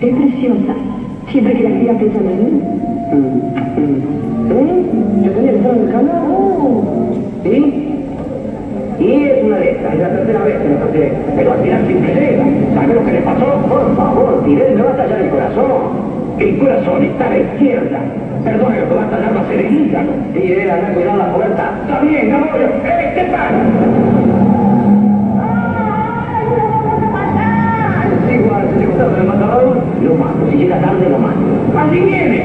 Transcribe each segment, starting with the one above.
Es preciosa. Siempre que la escriba pensando en mí. ¿Eh? ¿Yo tenía que estar en canal? ¿Sí? Y es una de estas, es la tercera vez que me pasé. Pero al final siempre llega. ¿Sabe lo que le pasó? Por favor, Tirel, me va a tallar el corazón. El corazón está a la izquierda. Perdone, lo que va a tallar va a ser el a cuidar la puerta. Está bien, amor. ¡Eh, qué pasa! Mato.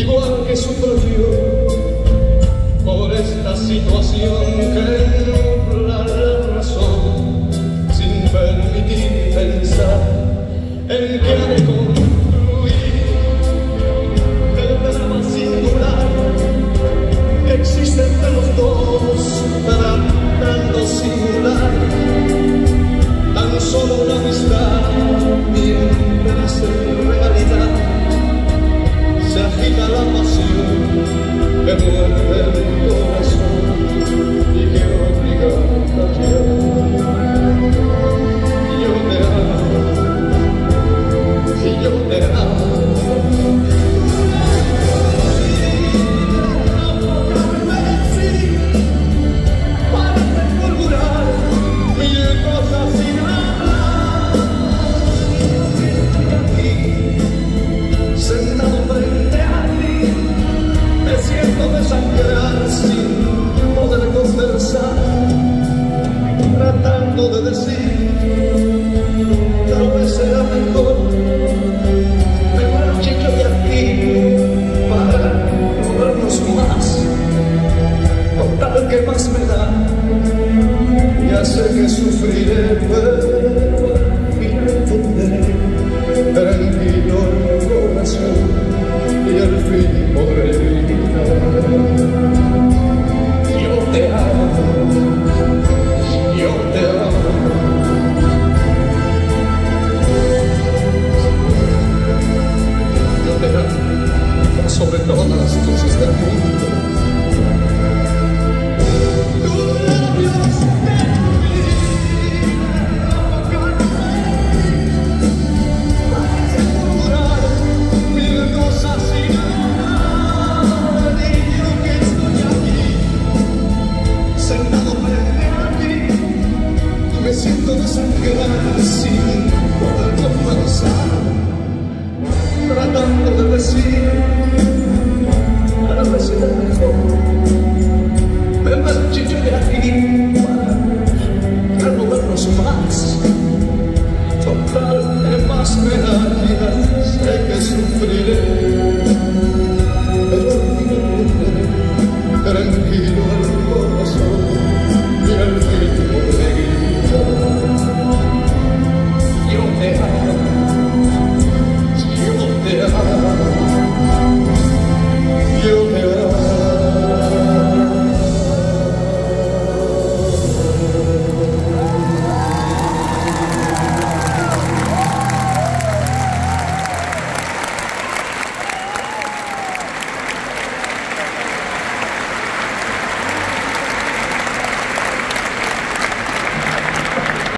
Igual que sufro yo, por esta situación que nubla la razón, sin permitir pensar en que tratando de decir, sobre todas las cosas del mundo. Siento desangrar sin poder tratando de decir É.